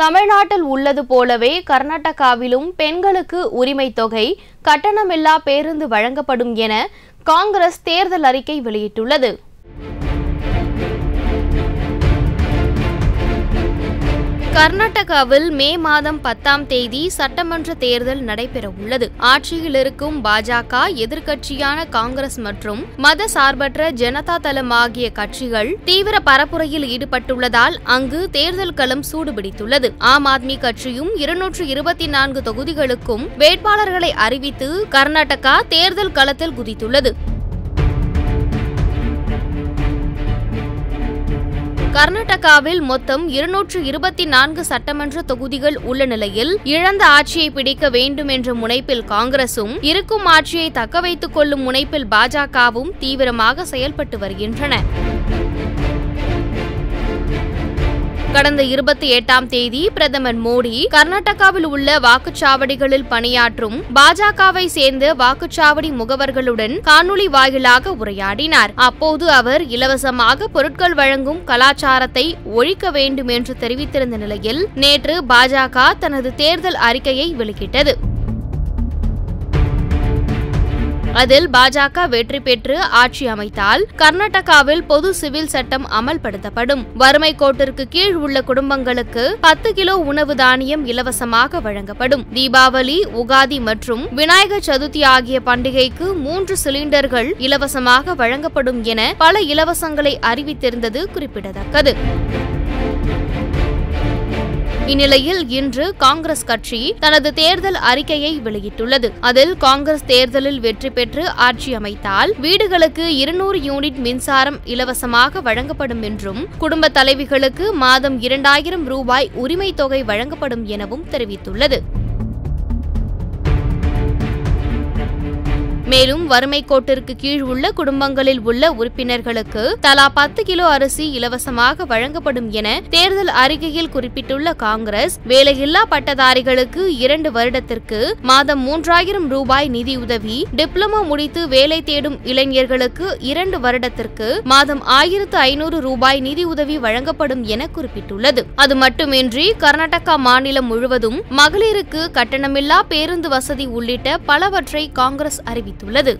தமிழ்நாட்டில் உள்ளது போலவே கர்நாடகாவிலும் பெண்களுக்கு உரிமை தொகை கட்டணமில்லா பேருந்து வழங்கப்படும் என காங்கிரஸ் தேர்தல் அறிக்கை வெளியிட்டுள்ளது. கர்நாடகாவில் மே மாதம் பத்தாம் தேதி சட்டமன்ற தேர்தல் நடைபெற உள்ளது ஆட்சியில் இருக்கும் பாஜக எதிர்க்கட்சியான காங்கிரஸ் மற்றும் மத சார்பற்ற ஜனதா தளம் ஆகிய கட்சிகள் தீவிர பரப்புரையில் ஈடுபட்டுள்ளதால் அங்கு தேர்தல் களம் சூடுபிடித்துள்ளது. ஆம் ஆத்மி கட்சியும் இருநூற்று இருபத்தி நான்கு தொகுதிகளுக்கும் வேட்பாளர்களை அறிவித்து கர்நாடகா தேர்தல் களத்தில் குதித்துள்ளது. கர்நாடகாவில் மொத்தம் இருநூற்று இருபத்தி நான்கு சட்டமன்ற தொகுதிகள் உள்ள நிலையில் இழந்த ஆட்சியை பிடிக்க வேண்டும் என்ற முனைப்பில் காங்கிரசும் இருக்கும் ஆட்சியை தக்க வைத்துக் கொள்ளும் முனைப்பில் பாஜகவும் தீவிரமாக செயல்பட்டு வருகின்றன. கடந்த இருபத்தி எட்டாம் தேதி பிரதமர் மோடி கர்நாடகாவில் உள்ள வாக்குச்சாவடிகளில் பணியாற்றும் பாஜகவை சேர்ந்த வாக்குச்சாவடி முகவர்களுடன் காணொலி வாயிலாக உரையாடினார். அப்போது அவர் இலவசமாக பொருட்கள் வழங்கும் கலாச்சாரத்தை ஒழிக்க வேண்டும் என்று தெரிவித்திருந்த நிலையில் நேற்று பாஜக தனது தேர்தல் அறிக்கையை வெளியிட்டது. அதில் பாஜக வெற்றி பெற்று ஆட்சி அமைத்தால் கர்நாடகாவில் பொது சிவில் சட்டம் அமல்படுத்தப்படும். வறுமை கோட்டிற்கு கீழ் உள்ள குடும்பங்களுக்கு பத்து கிலோ உணவு தானியம் இலவசமாக வழங்கப்படும். தீபாவளி உகாதி மற்றும் விநாயகர் சதுர்த்தி ஆகிய பண்டிகைக்கு மூன்று சிலிண்டர்கள் இலவசமாக வழங்கப்படும் என பல இலவசங்களை அறிவித்திருந்தது குறிப்பிடத்தக்கது. இந்நிலையில் இன்று காங்கிரஸ் கட்சி தனது தேர்தல் அறிக்கையை வெளியிட்டுள்ளது. அதில் காங்கிரஸ் தேர்தலில் வெற்றி பெற்று ஆட்சி அமைத்தால் வீடுகளுக்கு இருநூறு யூனிட் மின்சாரம் இலவசமாக வழங்கப்படும் என்றும் குடும்ப தலைவிகளுக்கு மாதம் இரண்டாயிரம் ரூபாய் உரிமை தொகை வழங்கப்படும் எனவும் தெரிவித்துள்ளது. மேலும் வறுமை கோட்டிற்கு கீழ் உள்ள குடும்பங்களில் உள்ள உறுப்பினர்களுக்கு தலா பத்து கிலோ அரிசி இலவசமாக வழங்கப்படும் என தேர்தல் அறிக்கையில் குறிப்பிட்டுள்ள காங்கிரஸ் வேலையில்லா பட்டதாரிகளுக்கு இரண்டு வருடத்திற்கு மாதம் மூன்றாயிரம் ரூபாய் நிதியுதவி டிப்ளமோ முடித்து வேலை தேடும் இளைஞர்களுக்கு இரண்டு வருடத்திற்கு மாதம் ஆயிரத்து ஐநூறு ரூபாய் நிதியுதவி வழங்கப்படும் என குறிப்பிட்டுள்ளது. அது மட்டுமின்றி கர்நாடகா மாநிலம் முழுவதும் மகளிருக்கு கட்டணமில்லா பேருந்து வசதி உள்ளிட்ட பலவற்றை காங்கிரஸ் தெரிவித்துள்ளது.